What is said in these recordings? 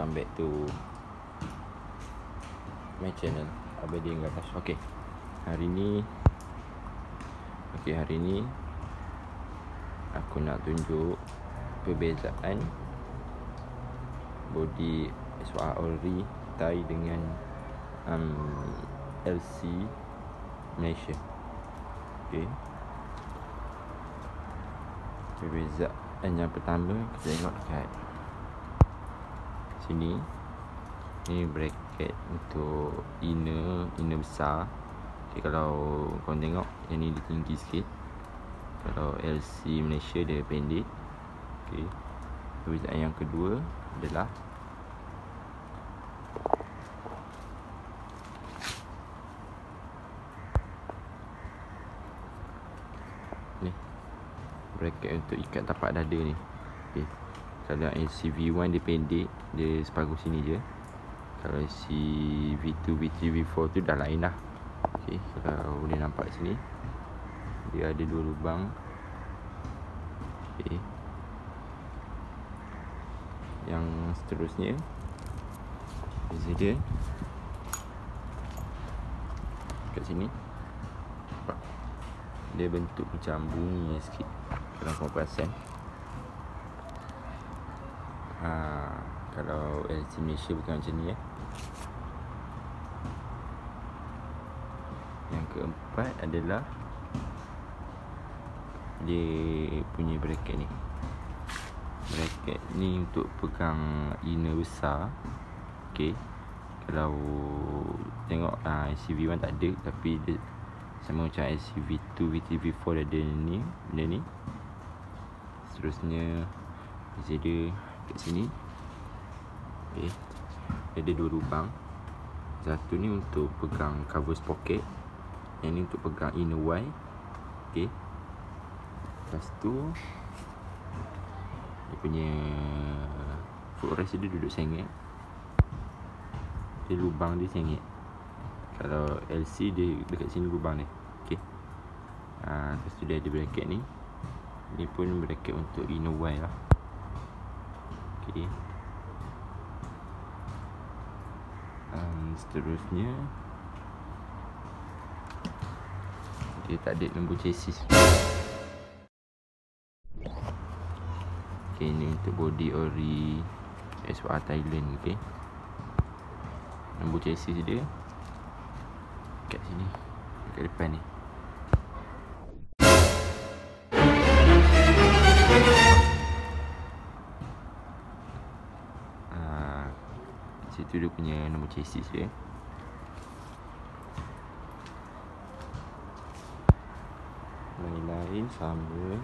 to my channel Abedin Gatas. Okey. Hari ni Okey, hari ni aku nak tunjuk perbezaan body SWA Ori Thai dengan um, LC Malaysia. Okey. Perbezaan yang pertama kita tengok dekat sini. Ini bracket untuk inner, inner besar. Okay, kalau kau tengok yang ni dia tinggi sikit. Kalau LC Malaysia dia pendek. Okey. Perbezaan yang kedua adalah ni bracket untuk ikat tapak dada ni. Okey. Kalau LC V1 dia pendek, dia separuh sini je. Kalau LC V2, V3, V4 tu dah lain lah. Okey, kalau boleh nampak sini. Dia ada dua lubang. Okey. Yang seterusnya Beza dia Kat sini Dia bentuk macam bunyi sikit Kalau kau perasan ha, Kalau LC Malaysia bukan macam ni ya Yang keempat adalah Dia punya bracket ni. Bracket ni untuk pegang inner besar Okay Kalau tengok uh, SUV1 tak ada Tapi dia sama macam SUV2, V3, V4 dia ada ni Benda ni. Seterusnya dia kat sini. Okay ada dua lubang. Satu ni untuk pegang cover pocket. Yang ni untuk pegang inner Y Okay Lepas tu dia punya footrest dia duduk sengit. Dia lubang dia sengit. Kalau LC dia dekat sini lubang dia. Ok ha, lepas tu dia ada bracket ni. Ni pun bracket untuk inner wire lah ok um, seterusnya dia tak ada nombor chassis Okay, ni untuk body ori SWA Thailand, okay. Nombor chassis dia kat sini, dekat depan ni. Situ dia punya nombor chassis dia. Lain-lain sama.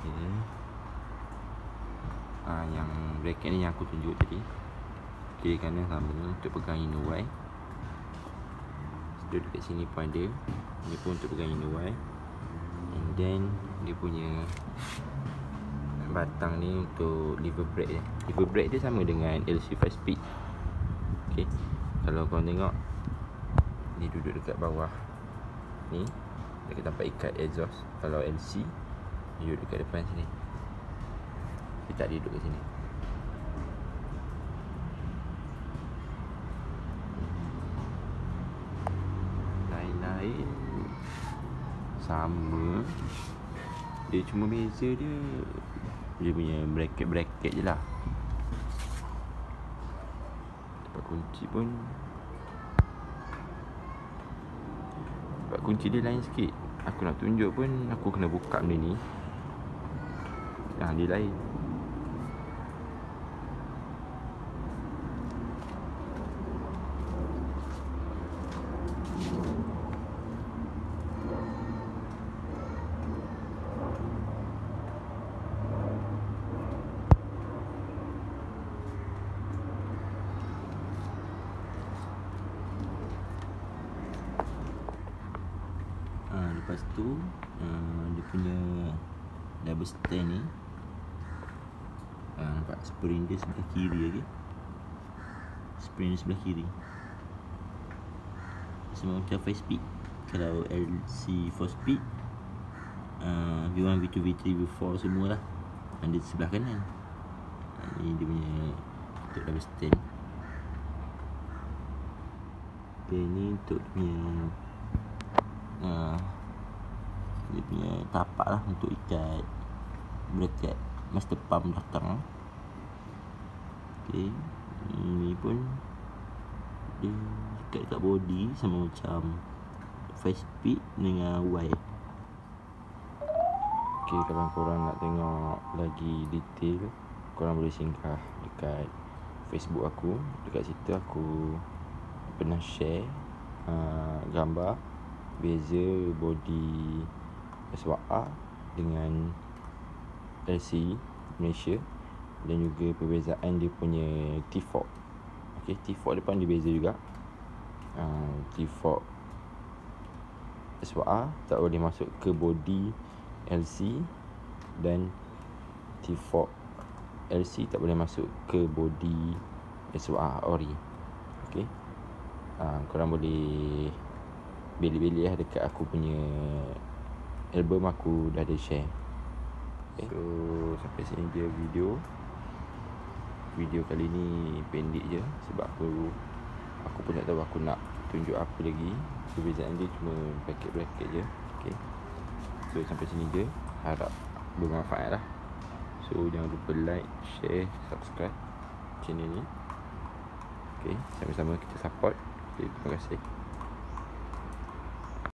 Okay. Ah, yang bracket ni yang aku tunjuk tadi. Kiri kanan sama untuk pegang inner Y. Dia dekat sini pun ada. Ni pun untuk pegang inner Y. And then dia punya batang ni untuk lever brake dia. Lever brake dia sama dengan LC 5 speed. Okay. Kalau kau tengok ni duduk dekat bawah. Ni dekat tempat ikat exhaust. Kalau LC duduk dekat depan sini Dia tak duduk kat sini Sama Dia cuma beza dia Dia punya bracket-bracket je lah. Tempat kunci pun. Tempat kunci dia lain sikit. Aku nak tunjuk pun Aku kena buka benda ni. Yang dia lain ha, Lepas tu uh, Dia punya Double stand ni ha, Nampak spring dia sebelah kiri lagi Spring dia sebelah kiri. Semua macam 5 speed. Kalau LC 4 speed uh, V1, V2, V3, V4 semua lah Ada sebelah kanan. Ni dia punya Untuk double stand. Okay ni untuk punya uh, punya tapak lah Untuk ikat. Bracket Master pump belakang. Okay Ini pun Dia Ikat kat body Sama macam 5 speed dengan Y Okay, kalau korang nak tengok lagi detail Korang boleh singgah dekat Facebook aku. Dekat situ aku pernah share uh, Gambar Beza body SWA dengan LC Malaysia Dan juga perbezaan dia punya T-Fork Okay, T-Fork depan dia beza juga. Uh, T-Fork SWA tak boleh masuk ke body LC dan T-Fork LC tak boleh masuk ke body SOA ori. Okey. Ha, korang boleh beli-beli lah dekat aku punya album aku dah ada share. Okay. so sampai sini je video. Video kali ni pendek je sebab aku aku pun tak tahu aku nak tunjuk apa lagi. Perbezaan dia cuma bracket-bracket je. Okey So sampai sini je. Harap bermanfaat lah. So jangan lupa like, share, subscribe channel ni. Okay, sama-sama kita support. Okay, Terima kasih